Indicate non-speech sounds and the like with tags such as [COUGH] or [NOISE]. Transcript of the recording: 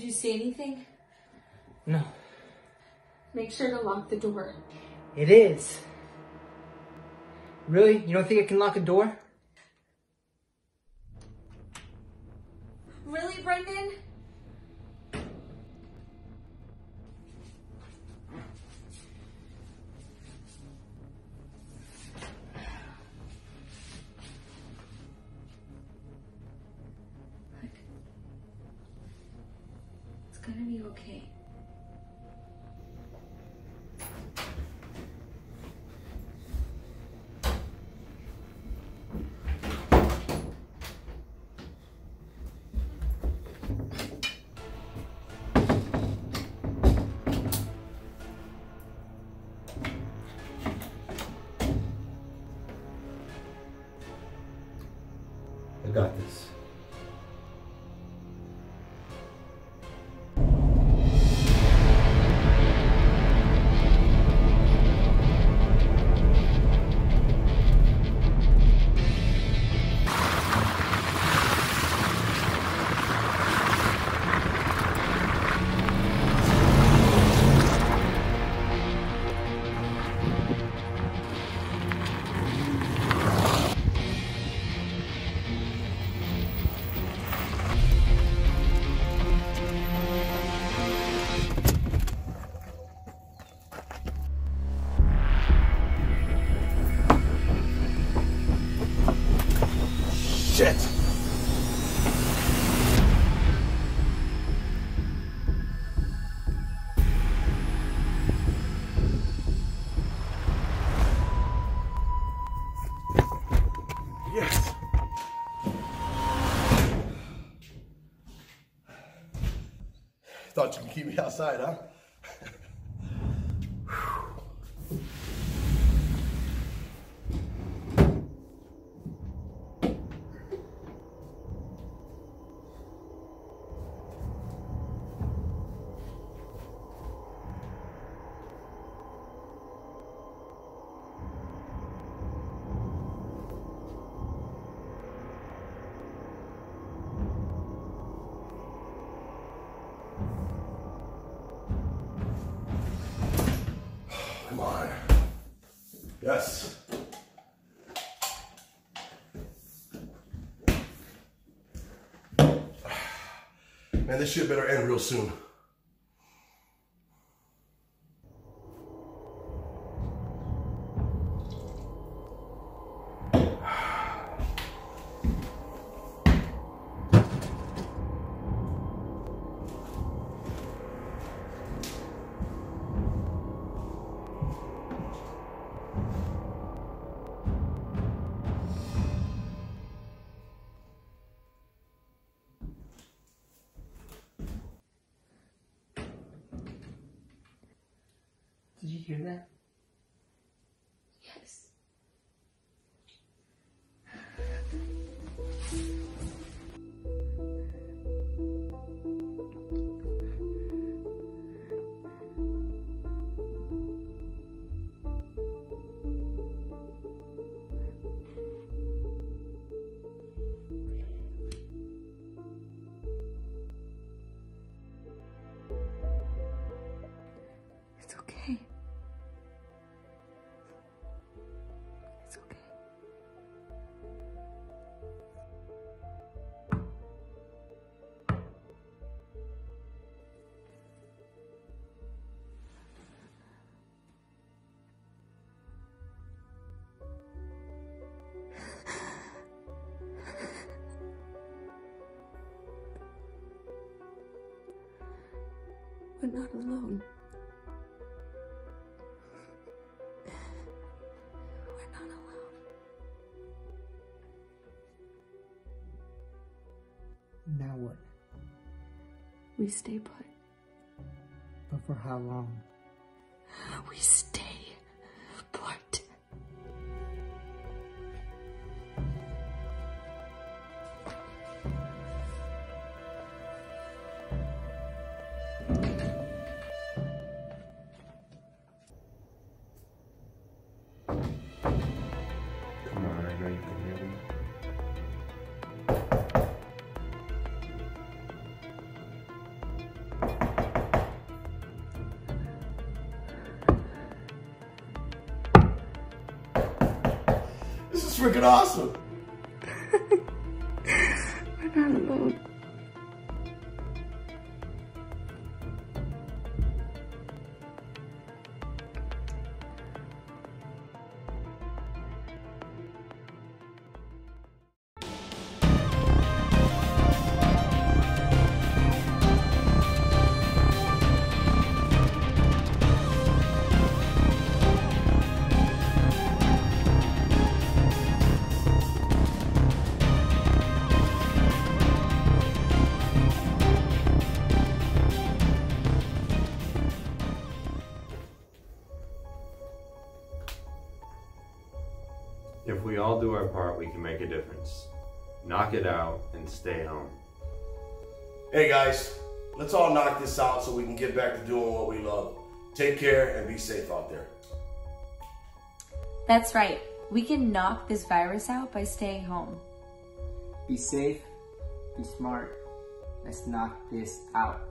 see anything? No. Make sure to lock the door. It is. Really? You don't think I can lock a door? Really, Brendan? Gonna be okay. I got this. Yes! Thought you could keep me outside, huh? Come on. Yes. [SIGHS] Man, this shit better end real soon. Hear that? We're not alone. We're not alone. Now what? We stay put. But for how long? We stay you can hear me. This is freaking awesome. We're not alone. All do our part, we can make a difference. Knock it out and stay home. Hey guys, let's all knock this out so we can get back to doing what we love. Take care and be safe out there. That's right. We can knock this virus out by staying home. Be safe, be smart. Let's knock this out.